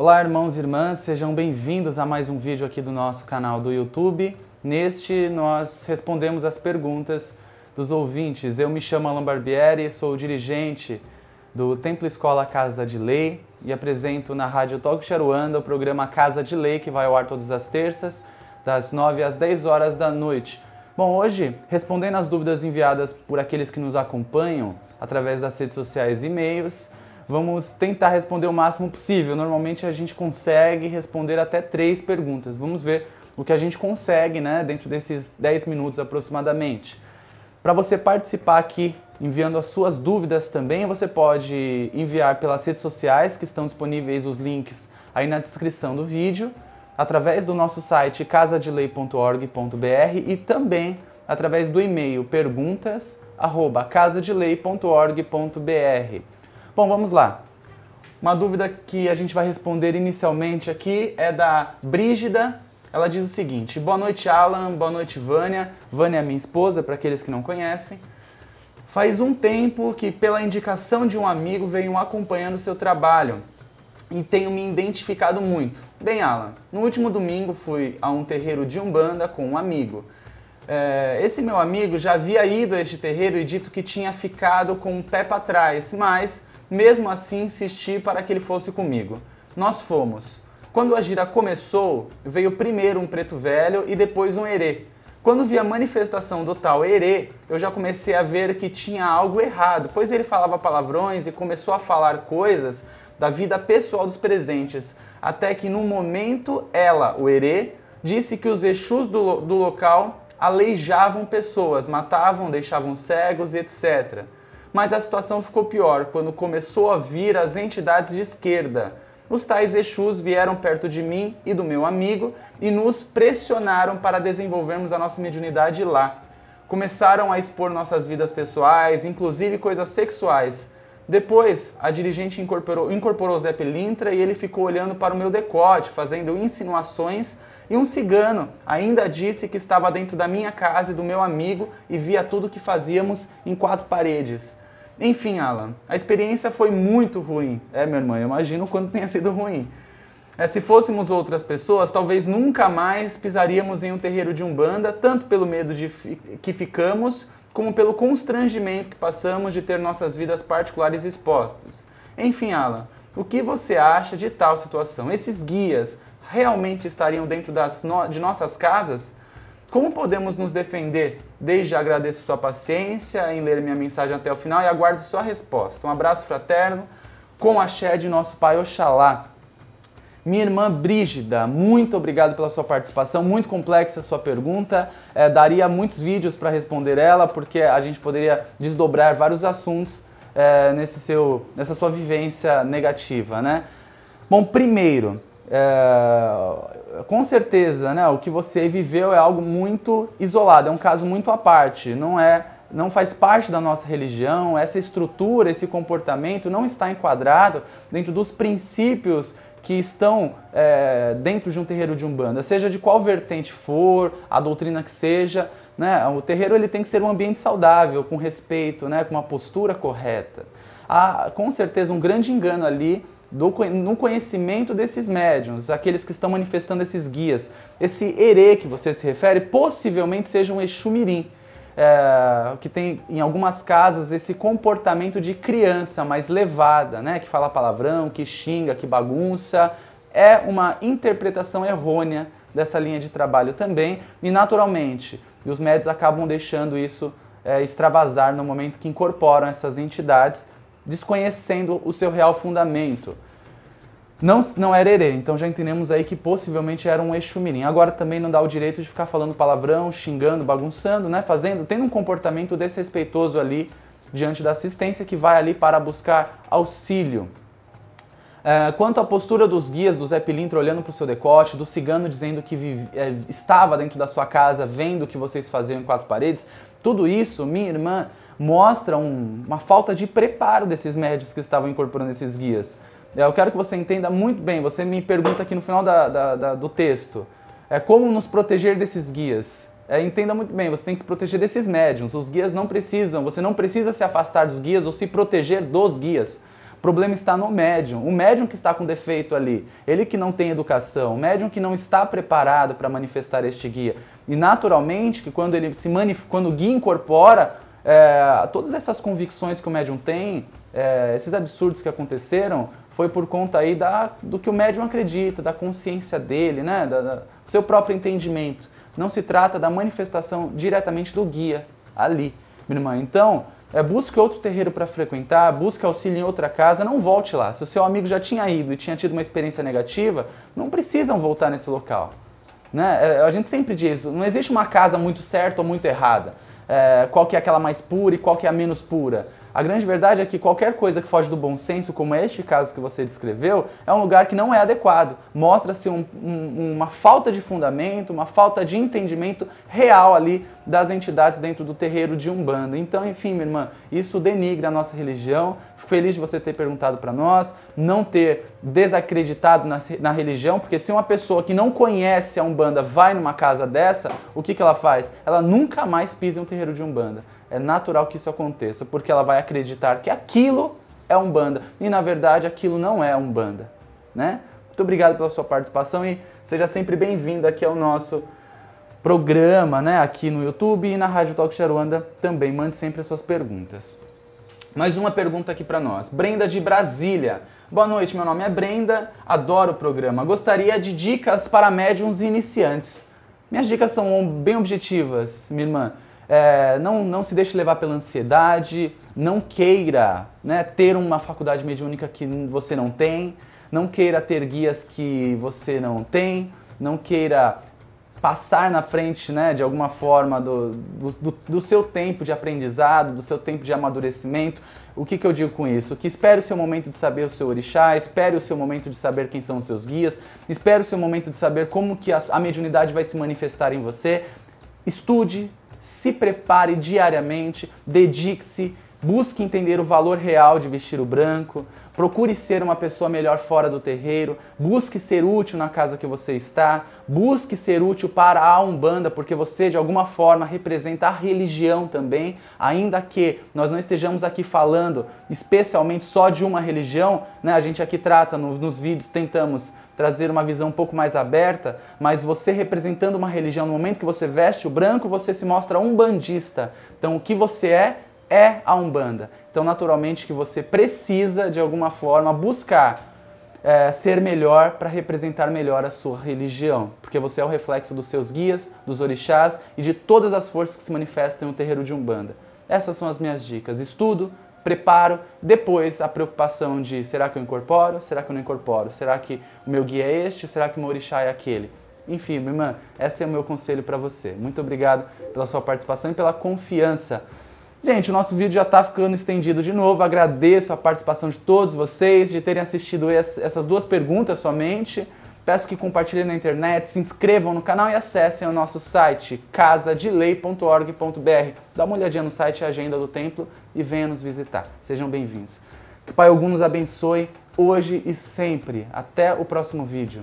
Olá, irmãos e irmãs, sejam bem-vindos a mais um vídeo aqui do nosso canal do YouTube. Neste, nós respondemos as perguntas dos ouvintes. Eu me chamo Alan Barbieri, sou dirigente do Templo Escola Casa de Lei e apresento na Rádio Talk Charuanda o programa Casa de Lei, que vai ao ar todas as terças, das 9 às 10 horas da noite. Bom, hoje, respondendo às dúvidas enviadas por aqueles que nos acompanham através das redes sociais e e-mails, Vamos tentar responder o máximo possível. Normalmente a gente consegue responder até três perguntas. Vamos ver o que a gente consegue né, dentro desses 10 minutos aproximadamente. Para você participar aqui enviando as suas dúvidas também, você pode enviar pelas redes sociais, que estão disponíveis os links aí na descrição do vídeo, através do nosso site casadelei.org.br e também através do e-mail perguntas@casadelei.org.br. Bom, vamos lá. Uma dúvida que a gente vai responder inicialmente aqui é da Brígida. Ela diz o seguinte: Boa noite, Alan. Boa noite, Vânia. Vânia é minha esposa, para aqueles que não conhecem. Faz um tempo que, pela indicação de um amigo, venho acompanhando seu trabalho e tenho me identificado muito. Bem, Alan, no último domingo fui a um terreiro de Umbanda com um amigo. É, esse meu amigo já havia ido a este terreiro e dito que tinha ficado com o pé para trás, mas mesmo assim, insisti para que ele fosse comigo. Nós fomos. Quando a gira começou, veio primeiro um preto velho e depois um herê. Quando vi a manifestação do tal herê, eu já comecei a ver que tinha algo errado, pois ele falava palavrões e começou a falar coisas da vida pessoal dos presentes, até que num momento ela, o herê, disse que os Exus do, do local aleijavam pessoas, matavam, deixavam cegos, etc mas a situação ficou pior quando começou a vir as entidades de esquerda. Os tais Exus vieram perto de mim e do meu amigo e nos pressionaram para desenvolvermos a nossa mediunidade lá. Começaram a expor nossas vidas pessoais, inclusive coisas sexuais. Depois, a dirigente incorporou, incorporou Zé Pelintra e ele ficou olhando para o meu decote, fazendo insinuações. E um cigano ainda disse que estava dentro da minha casa e do meu amigo e via tudo que fazíamos em quatro paredes. Enfim, Alan, a experiência foi muito ruim. É, meu irmão, eu imagino quanto tenha sido ruim. É, se fôssemos outras pessoas, talvez nunca mais pisaríamos em um terreiro de umbanda, tanto pelo medo de fi que ficamos, como pelo constrangimento que passamos de ter nossas vidas particulares expostas. Enfim, Alan, o que você acha de tal situação? Esses guias realmente estariam dentro das no de nossas casas? Como podemos nos defender? Desde agradeço sua paciência em ler minha mensagem até o final e aguardo sua resposta. Um abraço fraterno com a Xé de nosso Pai Oxalá. Minha irmã Brígida, muito obrigado pela sua participação, muito complexa a sua pergunta. É, daria muitos vídeos para responder ela, porque a gente poderia desdobrar vários assuntos é, nesse seu, nessa sua vivência negativa, né? Bom, primeiro, é, com certeza, né, o que você viveu é algo muito isolado, é um caso muito à parte, não é, não faz parte da nossa religião, essa estrutura, esse comportamento não está enquadrado dentro dos princípios que estão é, dentro de um terreiro de umbanda, seja de qual vertente for, a doutrina que seja, né, o terreiro ele tem que ser um ambiente saudável, com respeito, né, com uma postura correta. Há com certeza um grande engano ali do, no conhecimento desses médiums, aqueles que estão manifestando esses guias. Esse erê que você se refere possivelmente seja um Exumirim, é, que tem em algumas casas esse comportamento de criança mais levada, né, que fala palavrão, que xinga, que bagunça. É uma interpretação errônea dessa linha de trabalho também, e naturalmente, os médios acabam deixando isso é, extravasar no momento que incorporam essas entidades desconhecendo o seu real fundamento. Não, não era herê, então já entendemos aí que possivelmente era um Exumirim. Agora também não dá o direito de ficar falando palavrão, xingando, bagunçando, né? Fazendo, tendo um comportamento desrespeitoso ali diante da assistência que vai ali para buscar auxílio. É, quanto à postura dos guias, do Zé Pilintra olhando para o seu decote, do cigano dizendo que vive, é, estava dentro da sua casa vendo o que vocês faziam em quatro paredes, tudo isso, minha irmã, mostra um, uma falta de preparo desses médicos que estavam incorporando esses guias. Eu quero que você entenda muito bem. Você me pergunta aqui no final da, da, da, do texto: é como nos proteger desses guias? É, entenda muito bem, você tem que se proteger desses médiums. Os guias não precisam, você não precisa se afastar dos guias ou se proteger dos guias. O problema está no médium. O médium que está com defeito ali, ele que não tem educação, o médium que não está preparado para manifestar este guia. E naturalmente que quando ele se manif quando o guia incorpora é, todas essas convicções que o médium tem, é, esses absurdos que aconteceram, foi por conta aí da, do que o médium acredita, da consciência dele, né, da, do seu próprio entendimento. Não se trata da manifestação diretamente do guia ali, minha irmã. Então, é, busque outro terreiro para frequentar, busque auxílio em outra casa, não volte lá. Se o seu amigo já tinha ido e tinha tido uma experiência negativa, não precisam voltar nesse local. Né? É, a gente sempre diz, não existe uma casa muito certa ou muito errada. É, qual que é aquela mais pura e qual que é a menos pura. A grande verdade é que qualquer coisa que foge do bom senso, como este caso que você descreveu, é um lugar que não é adequado. Mostra-se um, um, uma falta de fundamento, uma falta de entendimento real ali das entidades dentro do terreiro de Umbanda. Então, enfim, minha irmã, isso denigra a nossa religião. Fico feliz de você ter perguntado para nós, não ter desacreditado na, na, religião, porque se uma pessoa que não conhece a Umbanda vai numa casa dessa, o que, que ela faz? Ela nunca mais pisa em um terreiro de Umbanda é natural que isso aconteça, porque ela vai acreditar que aquilo é Umbanda e na verdade aquilo não é Umbanda, né? Muito obrigado pela sua participação e seja sempre bem-vindo aqui ao nosso programa, né, aqui no YouTube e na Rádio Talk Charuanda também. Mande sempre as suas perguntas. Mais uma pergunta aqui para nós. Brenda de Brasília. Boa noite, meu nome é Brenda, adoro o programa. Gostaria de dicas para médiums iniciantes. Minhas dicas são bem objetivas, minha irmã. É, não, não se deixe levar pela ansiedade, não queira né, ter uma faculdade mediúnica que você não tem, não queira ter guias que você não tem, não queira passar na frente né, de alguma forma do, do, do, seu tempo de aprendizado, do seu tempo de amadurecimento. O que, que eu digo com isso? Que espere o seu momento de saber o seu orixá, espere o seu momento de saber quem são os seus guias, espere o seu momento de saber como que a, a mediunidade vai se manifestar em você. Estude, se prepare diariamente, dedique-se, busque entender o valor real de vestir o branco, procure ser uma pessoa melhor fora do terreiro, busque ser útil na casa que você está, busque ser útil para a Umbanda, porque você de alguma forma representa a religião também, ainda que nós não estejamos aqui falando especialmente só de uma religião, né? A gente aqui trata nos, nos vídeos, tentamos trazer uma visão um pouco mais aberta, mas você representando uma religião, no momento que você veste o branco, você se mostra umbandista. Então, o que você é, é a Umbanda. Então, naturalmente, que você precisa, de alguma forma, buscar é, ser melhor para representar melhor a sua religião, porque você é o reflexo dos seus guias, dos orixás e de todas as forças que se manifestam no terreiro de Umbanda. Essas são as minhas dicas. Estudo, preparo, depois a preocupação de será que eu incorporo, será que eu não incorporo, será que o meu guia é este, será que o meu orixá é aquele. Enfim, minha irmã, esse é o meu conselho para você. Muito obrigado pela sua participação e pela confiança. Gente, o nosso vídeo já está ficando estendido de novo. Agradeço a participação de todos vocês, de terem assistido essas duas perguntas somente. Peço que compartilhem na internet, se inscrevam no canal e acessem o nosso site casadelei.org.br. Dá uma olhadinha no site Agenda do Templo e venha nos visitar. Sejam bem-vindos. Que Pai algum nos abençoe hoje e sempre. Até o próximo vídeo.